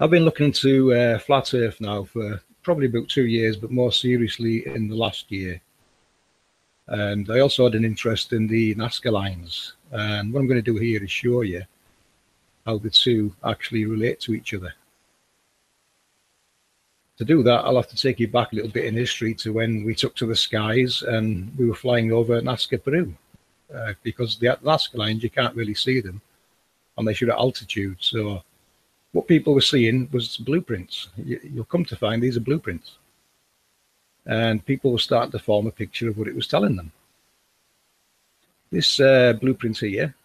I've been looking into uh, flat Earth now for probably about two years, but more seriously in the last year. And I also had an interest in the Nazca lines. And what I'm going to do here is show you how the two actually relate to each other. To do that, I'll have to take you back a little bit in history to when we took to the skies and we were flying over Nazca, Peru. Uh, because the Nazca lines, you can't really see them and they should at altitude. So what people were seeing was blueprints. You, will come to find these are blueprints. And people were starting to form a picture of what it was telling them. This uh, blueprint here,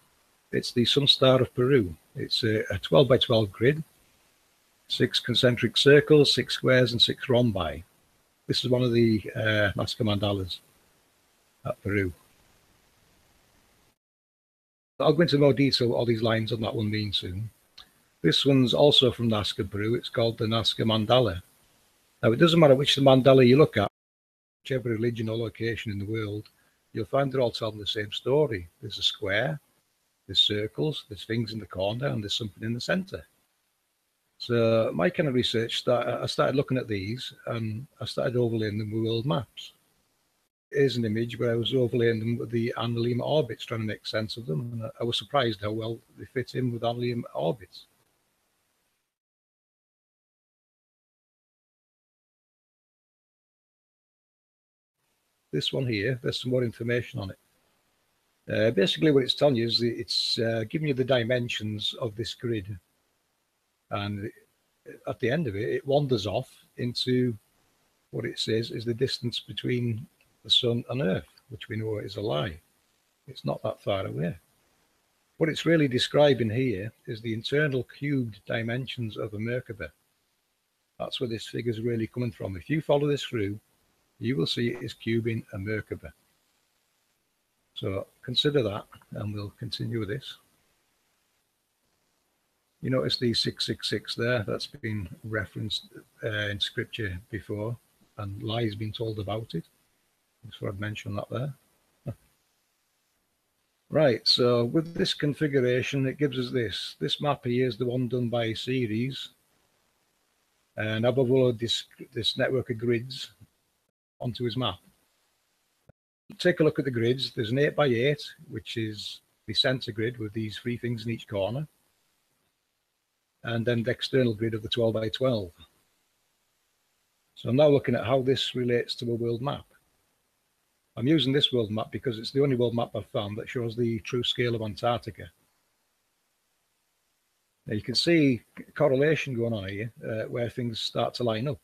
it's the Sun Star of Peru. It's a, a 12 by 12 grid, six concentric circles, six squares, and six rhombi. This is one of the uh, Nazca mandalas at Peru. I'll go into more detail what all these lines on that one mean soon. This one's also from Nazca Peru. It's called the Nazca Mandala. Now, it doesn't matter which the mandala you look at, whichever religion or location in the world, you'll find they're all telling the same story. There's a square, there's circles, there's things in the corner, and there's something in the center. So my kind of research, I started looking at these and I started overlaying them with world maps. Here's an image where I was overlaying them with the Analemma orbits, trying to make sense of them. And I was surprised how well they fit in with Analemma orbits. This one here, there's some more information on it. Uh, basically, what it's telling you is it's uh, giving you the dimensions of this grid. And at the end of it, it wanders off into what it says is the distance between the sun and earth, which we know is a lie. It's not that far away. What it's really describing here is the internal cubed dimensions of a Merkaba. That's where this figure is really coming from. If you follow this through, you will see it is cubing a Merkaba. So consider that and we'll continue with this. You notice the 666 there, that's been referenced uh, in scripture before and lies been told about it. Just thought I'd mention that there. Right, so with this configuration, it gives us this. This map here is the one done by Ceres. And above all this, this network of grids, onto his map. Take a look at the grids. There's an 8 by 8 which is the center grid with these three things in each corner. And then the external grid of the 12 by 12. So I'm now looking at how this relates to a world map. I'm using this world map because it's the only world map I've found that shows the true scale of Antarctica. Now you can see correlation going on here uh, where things start to line up.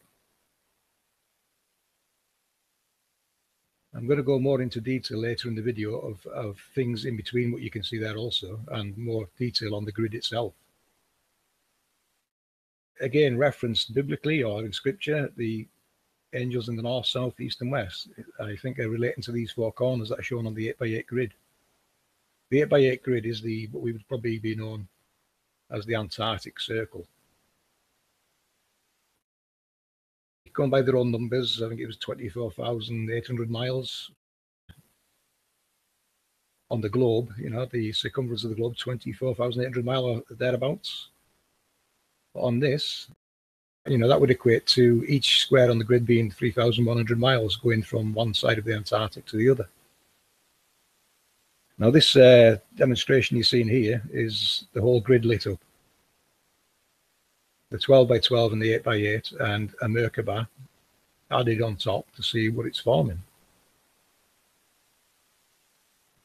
I'm going to go more into detail later in the video of, of things in between what you can see there also and more detail on the grid itself. Again, referenced biblically or in scripture, the angels in the north, south, east and west, I think are relating to these four corners that are shown on the 8x8 grid. The 8x8 grid is the what we would probably be known as the Antarctic Circle. Going by their own numbers, I think it was 24,800 miles on the globe, you know, the circumference of the globe, 24,800 miles thereabouts. On this, you know, that would equate to each square on the grid being 3,100 miles going from one side of the Antarctic to the other. Now, this uh, demonstration you're seeing here is the whole grid lit up the 12 by 12 and the 8 by 8 and a Merkaba added on top to see what it's forming.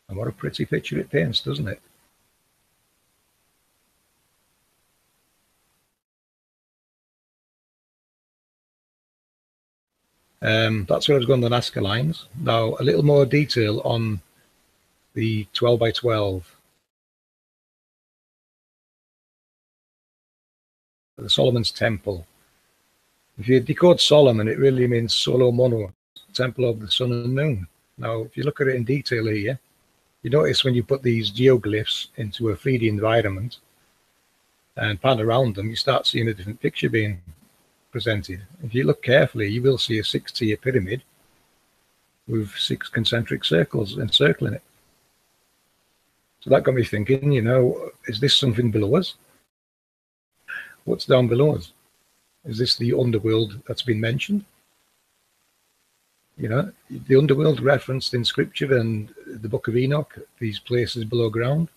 And what a pretty picture it paints, doesn't it? Um, that's where I was going the Nazca lines. Now, a little more detail on the 12 by 12 the Solomon's Temple. If you decode Solomon, it really means solo mono, temple of the sun and moon. Now, if you look at it in detail here, you notice when you put these geoglyphs into a 3D environment and pan around them, you start seeing a different picture being presented. If you look carefully, you will see a six-tier pyramid with six concentric circles encircling it. So that got me thinking, you know, is this something below us? What's down below us? Is this the underworld that's been mentioned? You know, the underworld referenced in scripture and the book of Enoch, these places below ground.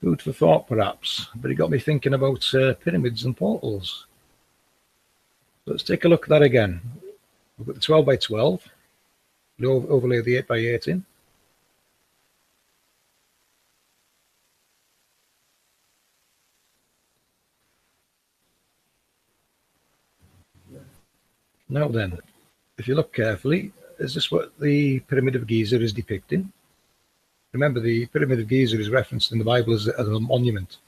Food for thought, perhaps, but it got me thinking about uh, pyramids and portals. Let's take a look at that again. We've got the 12 by 12, overlay the 8 by 18. Now then, if you look carefully, is this what the Pyramid of Giza is depicting? Remember, the Pyramid of Giza is referenced in the Bible as, as a monument.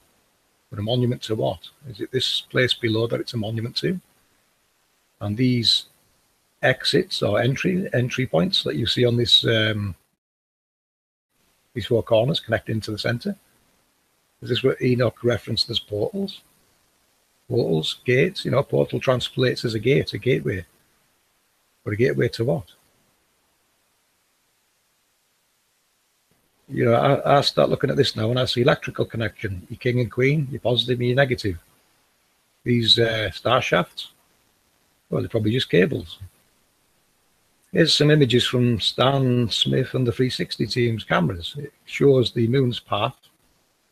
But a monument to what? Is it this place below that it's a monument to? And these exits or entry entry points that you see on this um, these four corners connecting to the center. Is this what Enoch referenced as portals? Portals, gates, you know, portal translates as a gate, a gateway. But a gateway to what? You know, I, I start looking at this now and I see electrical connection, your king and queen, your positive and your negative. These uh, star shafts, well, they're probably just cables. Here's some images from Stan Smith and the 360 team's cameras. It shows the moon's path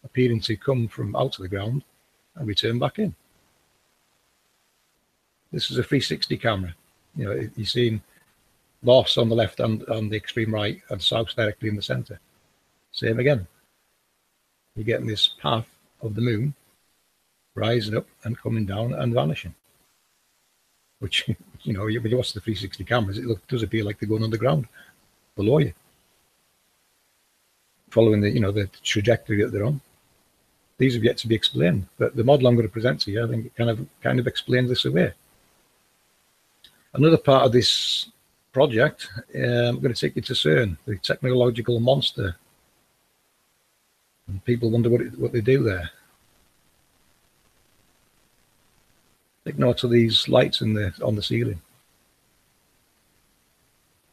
appearing to come from out of the ground and return back in. This is a 360 camera. You know, you're seeing north on the left and on the extreme right and south directly in the center. Same again. You're getting this path of the moon rising up and coming down and vanishing. Which, you know, when you watch the 360 cameras, it look, does appear like they're going underground below you. Following the, you know, the trajectory that they're on. These have yet to be explained. But the model I'm going to present to you, I think, kind of kind of explains this away. Another part of this project, um, I'm going to take you to CERN, the technological monster. And people wonder what, it, what they do there. Take note of these lights in the on the ceiling.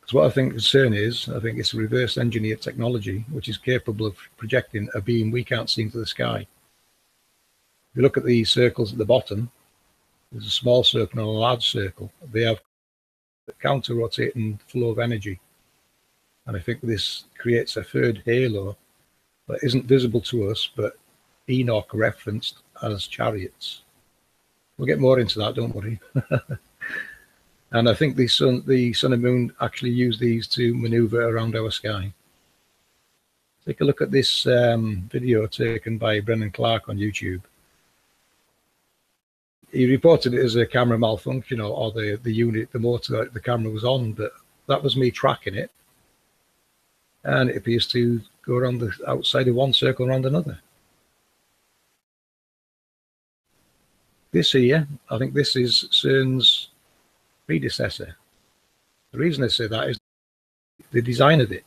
Because what I think CERN is, I think it's a reverse engineered technology which is capable of projecting a beam we can't see into the sky. If you look at the circles at the bottom, there's a small circle and a large circle. They have counter-rotating flow of energy. And I think this creates a third halo that isn't visible to us, but Enoch referenced as chariots. We'll get more into that, don't worry. and I think the sun, the sun and moon actually use these to maneuver around our sky. Take a look at this um, video taken by Brendan Clark on YouTube he reported it as a camera malfunction or, or the the unit, the motor the camera was on, but that was me tracking it, and it appears to go around the outside of one circle around another. This here, I think this is CERN's predecessor. The reason I say that is the design of it.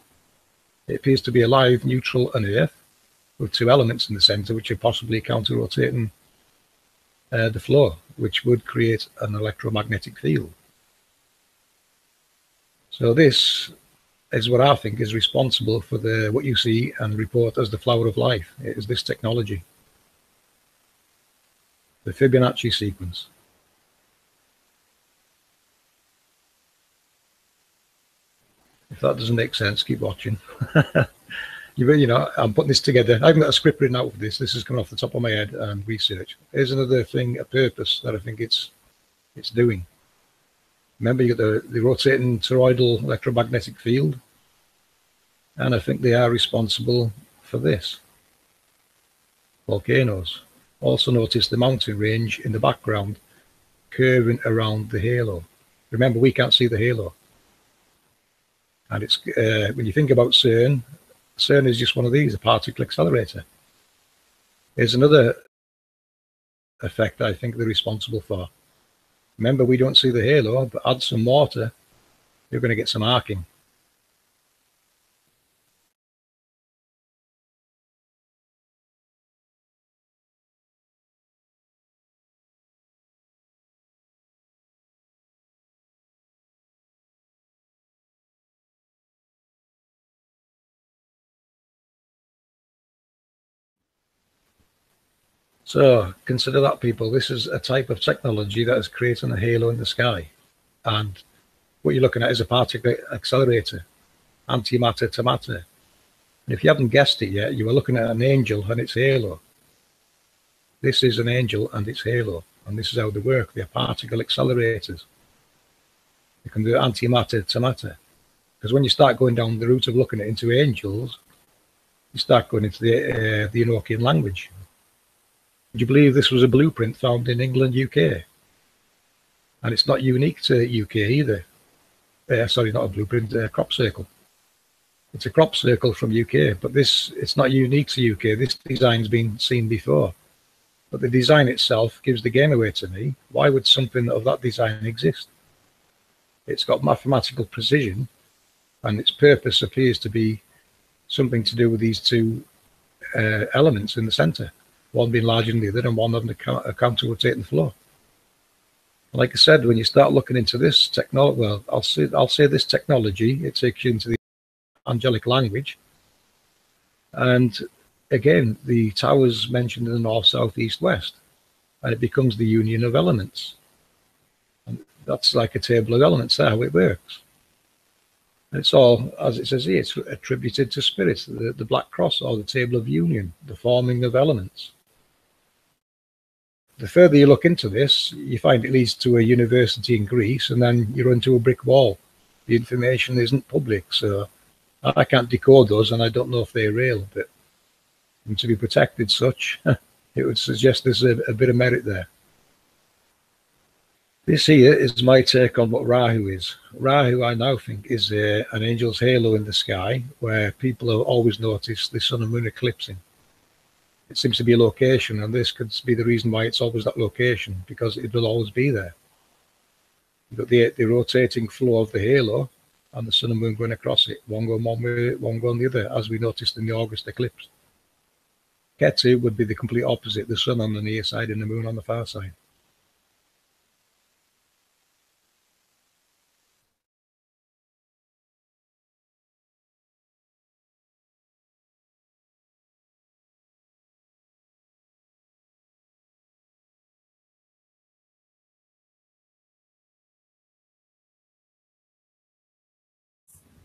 It appears to be alive, neutral, and Earth, with two elements in the center which are possibly counter-rotating uh, the floor, which would create an electromagnetic field. So this is what I think is responsible for the what you see and report as the flower of life. It is this technology, the Fibonacci sequence. If that doesn't make sense, keep watching. you, you know, I'm putting this together. I haven't got a script written out for this. This is coming off the top of my head and research. Here's another thing, a purpose that I think it's it's doing. Remember, you got the, the rotating toroidal electromagnetic field, and I think they are responsible for this. Volcanoes. Also notice the mountain range in the background curving around the halo. Remember, we can't see the halo. And it's uh, when you think about CERN CERN is just one of these, a particle accelerator. Here's another effect I think they're responsible for. Remember, we don't see the halo, but add some water, you're going to get some arcing. So consider that, people. This is a type of technology that is creating a halo in the sky. And what you're looking at is a particle accelerator, antimatter to matter. And if you haven't guessed it yet, you are looking at an angel and its halo. This is an angel and its halo. And this is how they work. They're particle accelerators. You can do antimatter to matter. Because when you start going down the route of looking into angels, you start going into the uh, the Enochian language. Would you believe this was a blueprint found in England, UK? And it's not unique to UK either. Uh, sorry, not a blueprint, a crop circle. It's a crop circle from UK, but this it's not unique to UK. This design's been seen before. But the design itself gives the game away to me. Why would something of that design exist? It's got mathematical precision, and its purpose appears to be something to do with these two uh, elements in the center one being larger than the other and one having a counter rotating the floor. Like I said, when you start looking into this technology, well, I'll say I'll say this technology, it takes you into the angelic language. And again, the towers mentioned in the north, south, east, west, and it becomes the union of elements. And that's like a table of elements how it works. And it's all, as it says here, it's attributed to spirit, the, the black cross or the table of union, the forming of elements the further you look into this, you find it leads to a university in Greece, and then you run to a brick wall. The information isn't public, so I can't decode those, and I don't know if they're real. But to be protected, such it would suggest there's a, a bit of merit there. This here is my take on what Rahu is. Rahu, I now think, is a, an angel's halo in the sky, where people have always noticed the sun and moon eclipsing it seems to be a location, and this could be the reason why it's always that location because it will always be there. But the the rotating flow of the halo and the sun and moon going across it, one going one way, one going the other, as we noticed in the August eclipse. Ketu would be the complete opposite, the sun on the near side and the moon on the far side.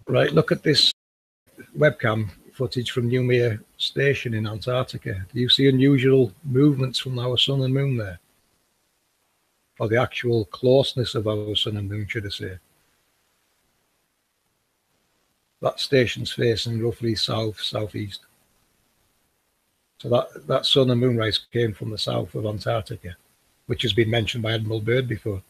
Right, look at this webcam footage from Neumayer Station in Antarctica. Do you see unusual movements from our sun and moon there? Or the actual closeness of our sun and moon, should I say? That station's facing roughly south, southeast. So that, that sun and moon race came from the south of Antarctica, which has been mentioned by Admiral Byrd before.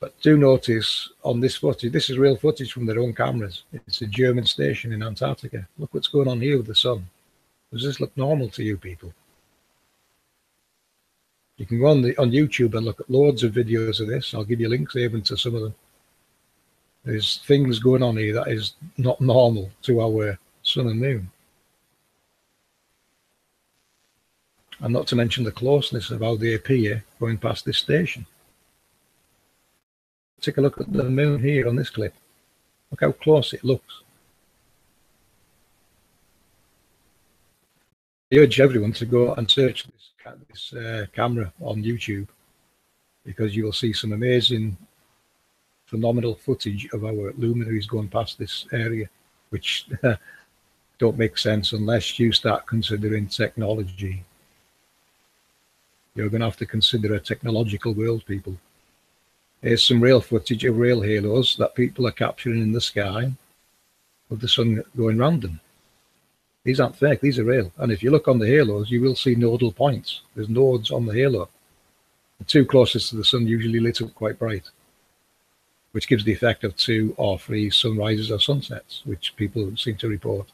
But do notice on this footage, this is real footage from their own cameras. It's a German station in Antarctica. Look what's going on here with the sun. Does this look normal to you people? You can go on the on YouTube and look at loads of videos of this. I'll give you links even to some of them. There's things going on here that is not normal to our sun and moon. And not to mention the closeness of how they appear going past this station. Take a look at the moon here on this clip. Look how close it looks. I urge everyone to go and search this, this uh, camera on YouTube because you will see some amazing, phenomenal footage of our luminaries going past this area, which don't make sense unless you start considering technology. You're going to have to consider a technological world, people. Here's some real footage of real halos that people are capturing in the sky of the sun going round them. These aren't fake, these are real. And if you look on the halos, you will see nodal points. There's nodes on the halo. The two closest to the sun usually lit up quite bright, which gives the effect of two or three sunrises or sunsets, which people seem to report.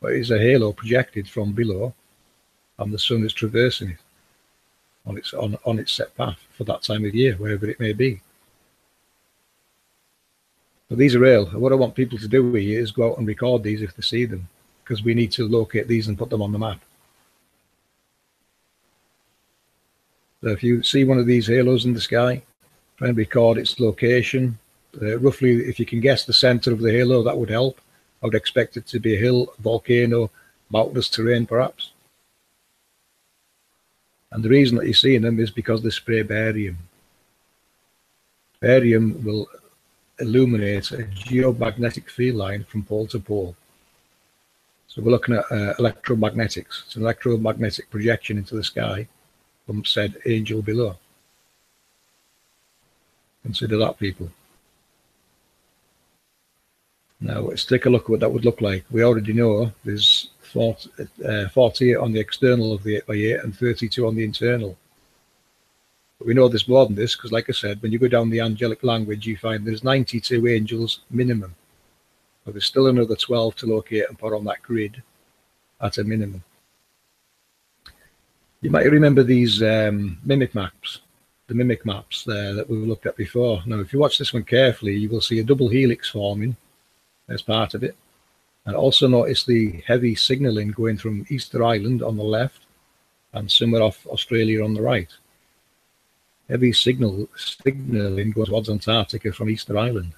But it's a halo projected from below, and the sun is traversing it on its on, on its set path for that time of year, wherever it may be. But these are real. What I want people to do is go out and record these if they see them, because we need to locate these and put them on the map. So if you see one of these halos in the sky, try and record its location. Uh, roughly, if you can guess the center of the halo, that would help. I would expect it to be a hill, volcano, mountainous terrain, perhaps. And the reason that you're seeing them is because they spray barium. Barium will illuminate a geomagnetic field line from pole to pole. So we're looking at uh, electromagnetics. It's an electromagnetic projection into the sky from said angel below. Consider that, people. Now let's take a look at what that would look like. We already know there's 40, uh, 48 on the external of the 8x8 and 32 on the internal. But we know there's more than this because, like I said, when you go down the angelic language, you find there's 92 angels minimum. But there's still another 12 to locate and put on that grid at a minimum. You might remember these um, mimic maps, the mimic maps there that we looked at before. Now, if you watch this one carefully, you will see a double helix forming as part of it. And also notice the heavy signalling going from Easter Island on the left and somewhere off Australia on the right. Heavy signal signaling goes towards Antarctica from Easter Island.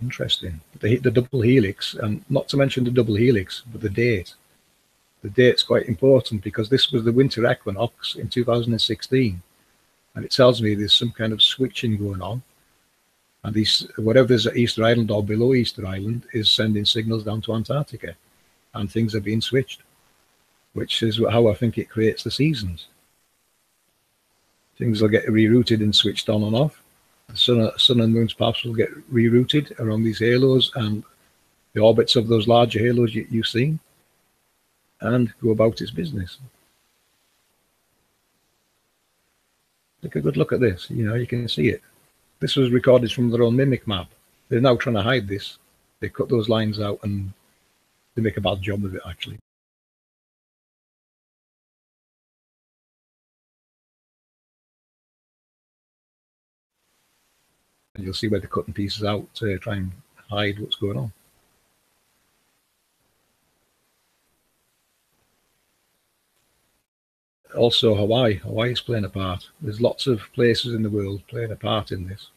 Interesting. The, the double helix, and not to mention the double helix, but the date. The date's quite important because this was the winter equinox in 2016. And it tells me there's some kind of switching going on and these whatever is at Easter Island or below Easter Island is sending signals down to Antarctica, and things are being switched, which is how I think it creates the seasons. Things will get rerouted and switched on and off. The sun, sun and moon's paths will get rerouted around these halos and the orbits of those larger halos you, you've seen, and go about its business. Take a good look at this. You know, you can see it. This was recorded from their own mimic map. They're now trying to hide this. They cut those lines out and they make a bad job of it, actually. And you'll see where they're cutting pieces out to try and hide what's going on. Also Hawaii. Hawaii is playing a part. There's lots of places in the world playing a part in this.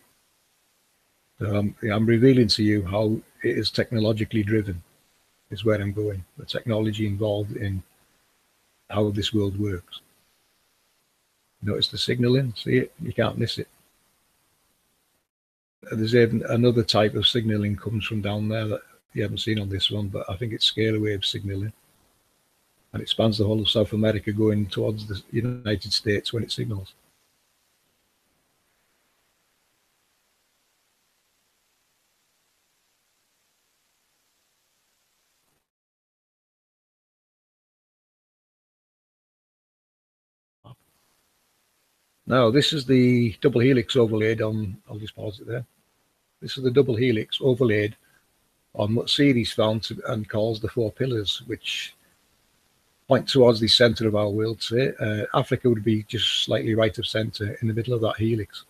Um, so I'm, I'm revealing to you how it is technologically driven, is where I'm going. The technology involved in how this world works. Notice the signaling, see it? You can't miss it. Uh, there's even another type of signaling comes from down there that you haven't seen on this one, but I think it's scalar wave signaling and it spans the whole of South America going towards the United States when it signals. Now, this is the double helix overlaid on, I'll just pause it there. This is the double helix overlaid on what Ceres found to, and calls the four pillars, which point towards the center of our world, say, uh, Africa would be just slightly right of center in the middle of that helix.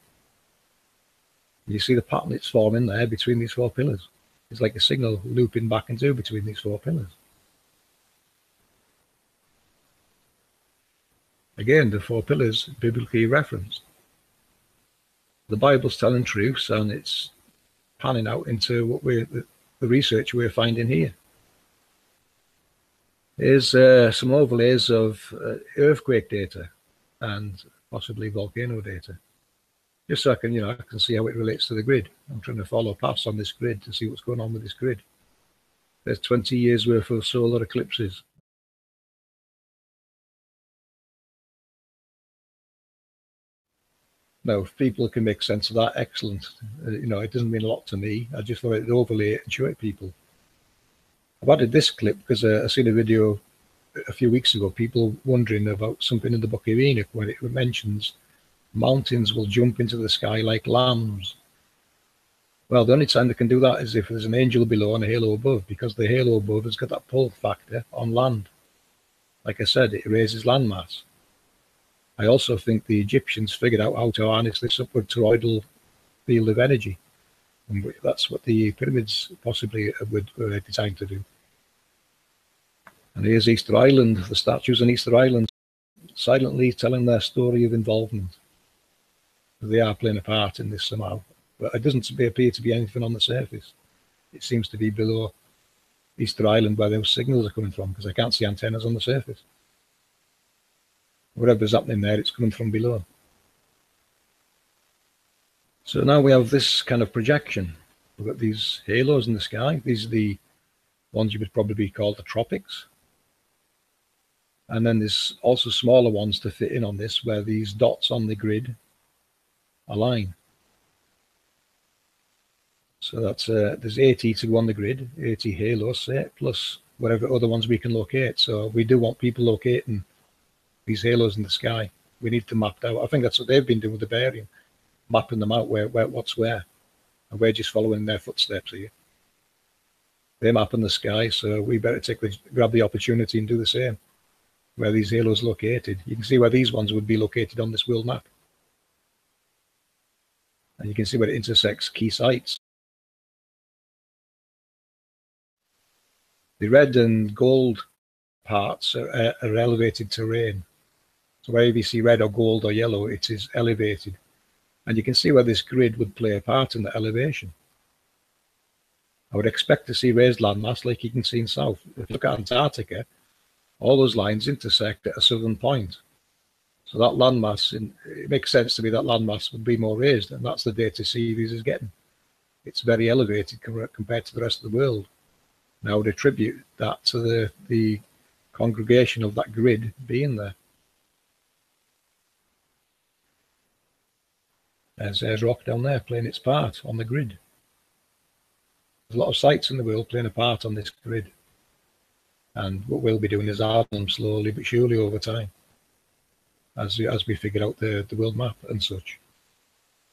You see the pattern it's forming there between these four pillars. It's like a signal looping back and through between these four pillars. Again, the four pillars biblically referenced. The Bible's telling truths and it's panning out into what we're the, the research we're finding here. Here's uh, some overlays of uh, earthquake data and possibly volcano data. Just so I can, you know, I can see how it relates to the grid. I'm trying to follow paths on this grid to see what's going on with this grid. There's 20 years worth of solar eclipses. Now, if people can make sense of that, excellent. Uh, you know, it doesn't mean a lot to me. I just thought I'd overlay it and show it people. I've added this clip because uh, I seen a video a few weeks ago, people wondering about something in the Book of Enoch where it mentions mountains will jump into the sky like lambs. Well, the only time they can do that is if there's an angel below and a halo above, because the halo above has got that pull factor on land. Like I said, it raises landmass. I also think the Egyptians figured out how to harness this upward toroidal field of energy. And that's what the pyramids possibly would, were designed to do. And here's Easter Island, the statues on Easter Island, silently telling their story of involvement. They are playing a part in this somehow, but it doesn't appear to be anything on the surface. It seems to be below Easter Island where those signals are coming from, because I can't see antennas on the surface. Whatever's happening there, it's coming from below. So now we have this kind of projection. We've got these halos in the sky. These are the ones you would probably call the tropics. And then there's also smaller ones to fit in on this where these dots on the grid align. So that's uh, there's 80 to go on the grid, 80 halos say, plus whatever other ones we can locate. So we do want people locating these halos in the sky. We need them mapped out. I think that's what they've been doing with the barium, mapping them out where, where what's where. And we're just following their footsteps here. They're mapping the sky, so we better take the, grab the opportunity and do the same. Where these halos located. You can see where these ones would be located on this world map. And you can see where it intersects key sites. The red and gold parts are, are elevated terrain. So wherever you see red or gold or yellow, it is elevated. And you can see where this grid would play a part in the elevation. I would expect to see raised landmass like you can see in south. If you look at Antarctica, all those lines intersect at a southern point. So that landmass, it makes sense to me that landmass would be more raised, and that's the data series is getting. It's very elevated compared to the rest of the world. And I would attribute that to the, the congregation of that grid being there. There's, there's rock down there playing its part on the grid. There's a lot of sites in the world playing a part on this grid. And what we'll be doing is adding them slowly but surely over time as we, as we figure out the, the world map and such.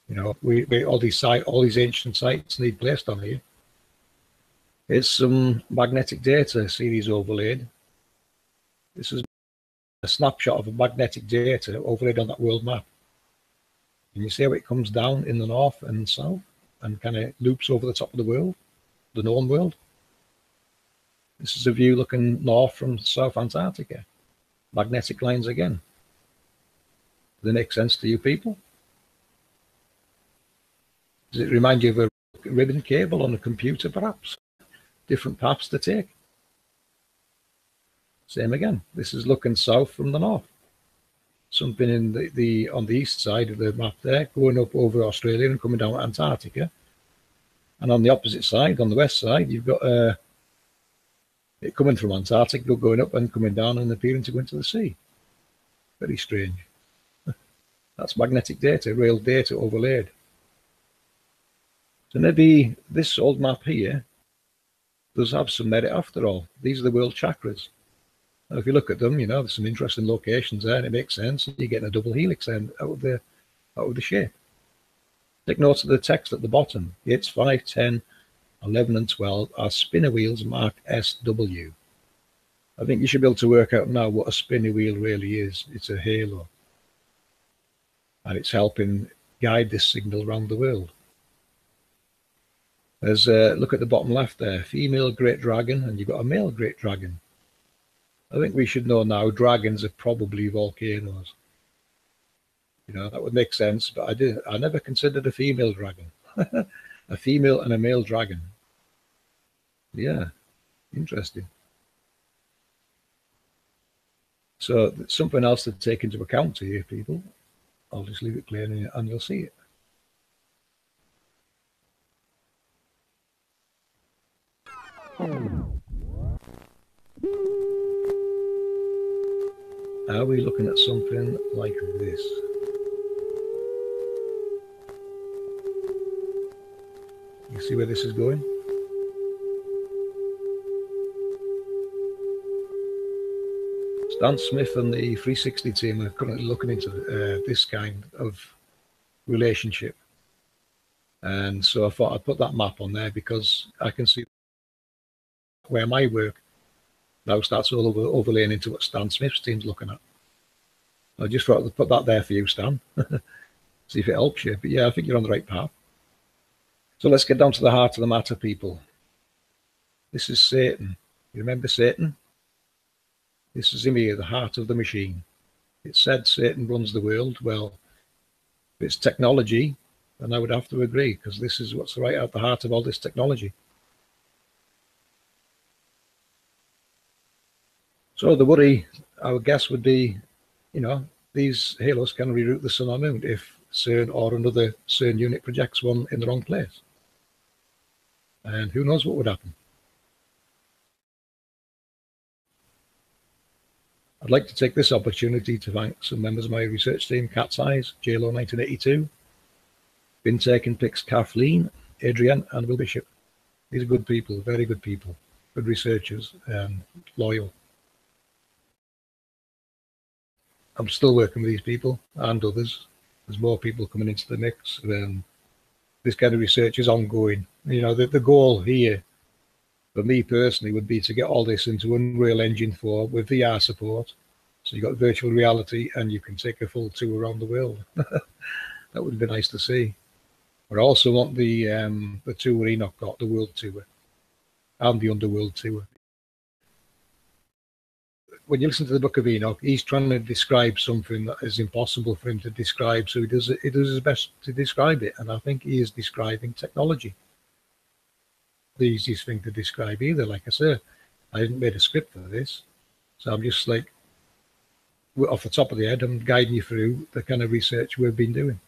You know, we, we all these site all these ancient sites need placed on here. It's some magnetic data series overlaid. This is a snapshot of a magnetic data overlaid on that world map. Can you see how it comes down in the north and south and kind of loops over the top of the world, the known world? This is a view looking north from South Antarctica. Magnetic lines again. Does it make sense to you people? Does it remind you of a ribbon cable on a computer perhaps? different paths to take. Same again. This is looking south from the north. Something in the, the on the east side of the map there, going up over Australia and coming down Antarctica. And on the opposite side, on the west side, you've got uh, it coming from Antarctica, going up and coming down and appearing to go into the sea. Very strange. That's magnetic data, real data overlaid. So maybe this old map here does have some merit after all. These are the world chakras. And if you look at them, you know, there's some interesting locations there and it makes sense. You're getting a double helix end out of the out of the shape. Take note of the text at the bottom. It's 5, 10, 11 and 12 are spinner wheels marked SW. I think you should be able to work out now what a spinner wheel really is. It's a halo. And it's helping guide this signal around the world. There's uh, look at the bottom left there, female great dragon, and you've got a male great dragon. I think we should know now dragons are probably volcanoes. You know, that would make sense, but I did I never considered a female dragon. a female and a male dragon. Yeah, interesting. So something else to take into account here, people. I'll just leave it clear and you'll see it. Are we looking at something like this? You see where this is going? Stan Smith and the 360 team are currently looking into uh, this kind of relationship. And so I thought I'd put that map on there because I can see where my work now starts all over, overlaying into what Stan Smith's team's looking at. I just thought I'd put that there for you, Stan. See if it helps you. But yeah, I think you're on the right path. So let's get down to the heart of the matter, people. This is Satan. You remember Satan? This is him here, the heart of the machine. It said Satan runs the world. Well, if it's technology, then I would have to agree because this is what's right at the heart of all this technology. So the worry, our guess would be you know, these halos can reroute the sun or moon if CERN or another CERN unit projects one in the wrong place. And who knows what would happen. I'd like to take this opportunity to thank some members of my research team, Cat's Eyes, JLO 1982, been taking pics Kathleen, Adrian, and Will Bishop. These are good people, very good people, good researchers, and loyal. I'm still working with these people and others. There's more people coming into the mix. Um, this kind of research is ongoing. You know, the, the goal here for me personally would be to get all this into Unreal Engine 4 with VR support. So you've got virtual reality and you can take a full tour around the world. that would be nice to see. But I also want the um, the tour Enoch got, the world tour and the underworld tour when you listen to the Book of Enoch, he's trying to describe something that is impossible for him to describe. So he does he does his best to describe it, and I think he is describing technology. The easiest thing to describe either. Like I said, I didn't made a script for this, so I'm just like off the top of the head, I'm guiding you through the kind of research we've been doing.